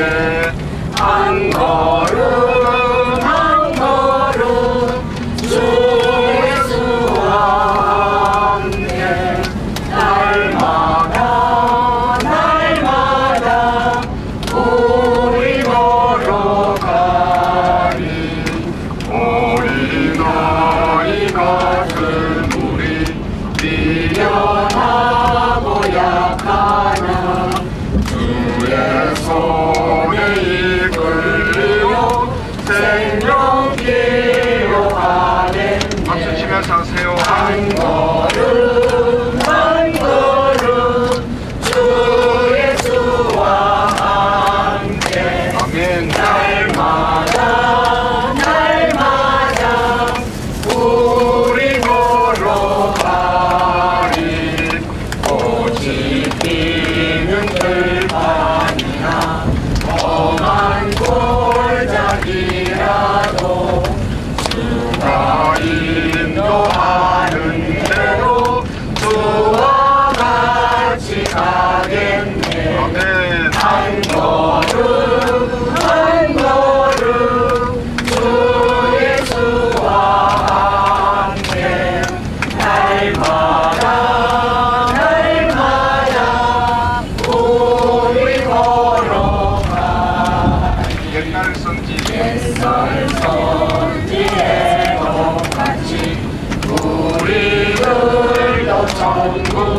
한 걸음 한 걸음 주 예수와 함께 날마 우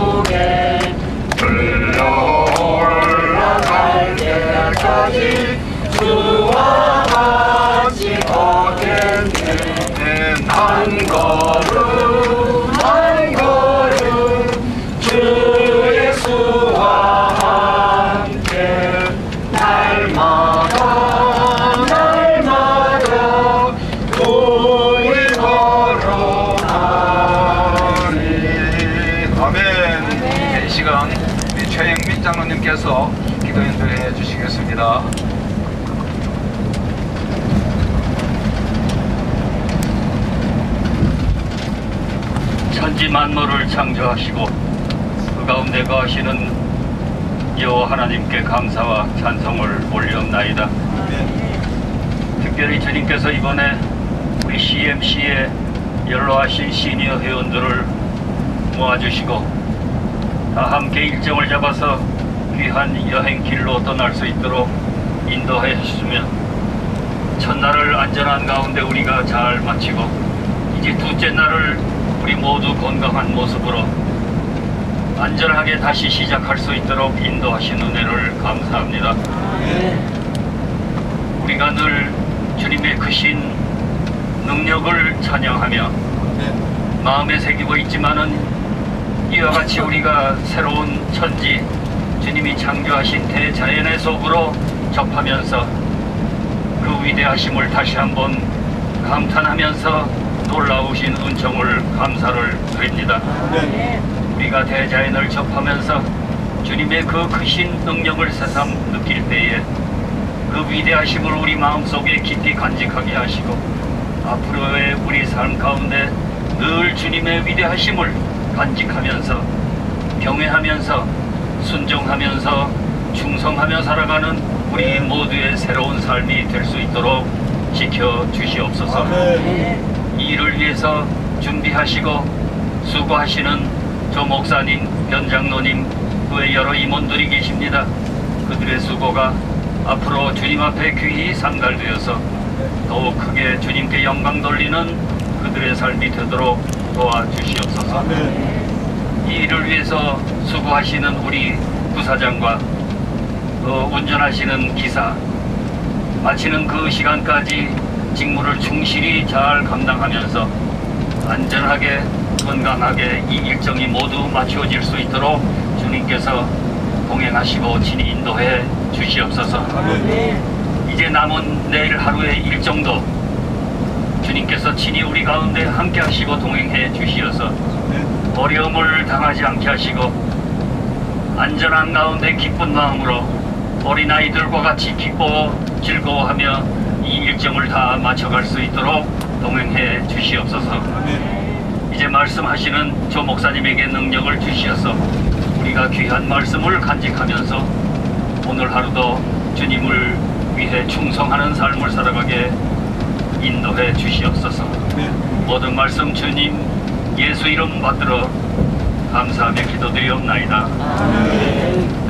장로님께서 기도 인도해 주시겠습니다 천지 만물을 창조하시고 그 가운데 거하시는 여호와 하나님께 감사와 찬송을 올리옵나이다. 특별히 주님께서 이번에 우리 CMC에 연로하신 시니어 회원들을 모아주시고 다 함께 일정을 잡아서 귀한 여행길로 떠날 수 있도록 인도해 주시며 첫날을 안전한 가운데 우리가 잘 마치고 이제 둘째 날을 우리 모두 건강한 모습으로 안전하게 다시 시작할 수 있도록 인도하신 은혜를 감사합니다. 우리가 늘 주님의 크신 능력을 찬양하며 마음에 새기고 있지만은 이와 같이 우리가 새로운 천지 주님이 창조하신 대자연의 속으로 접하면서 그 위대하심을 다시 한번 감탄하면서 놀라우신 은총을 감사를 드립니다. 우리가 대자연을 접하면서 주님의 그 크신 능력을 새삼 느낄 때에 그 위대하심을 우리 마음속에 깊이 간직하게 하시고 앞으로의 우리 삶 가운데 늘 주님의 위대하심을 간직하면서 경외하면서 순종하면서 충성하며 살아가는 우리 모두의 새로운 삶이 될 수 있도록 지켜 주시옵소서. 이 일을 위해서 준비하시고 수고하시는 조 목사님, 변장로님, 그외 여러 임원들이 계십니다. 그들의 수고가 앞으로 주님 앞에 귀히 상달되어서 더욱 크게 주님께 영광 돌리는 그들의 삶이 되도록 도와주시옵소서. 이 일을 위해서 수고하시는 우리 부사장과 또 운전하시는 기사 마치는 그 시간까지 직무를 충실히 잘 감당하면서 안전하게 건강하게 이 일정이 모두 마치어질 수 있도록 주님께서 동행하시고 친히 인도해 주시옵소서. 이제 남은 내일 하루의 일정도 주님께서 친히 우리 가운데 함께 하시고 동행해 주시어서 어려움을 당하지 않게 하시고 안전한 가운데 기쁜 마음으로 어린아이들과 같이 기뻐 즐거워하며 이 일정을 다 마쳐갈 수 있도록 동행해 주시옵소서. 이제 말씀하시는 조 목사님에게 능력을 주시어서 우리가 귀한 말씀을 간직하면서 오늘 하루도 주님을 위해 충성하는 삶을 살아가게 인도해 주시옵소서. 모든 말씀 주님 예수 이름 받들어 감사하며 기도드리옵나이다.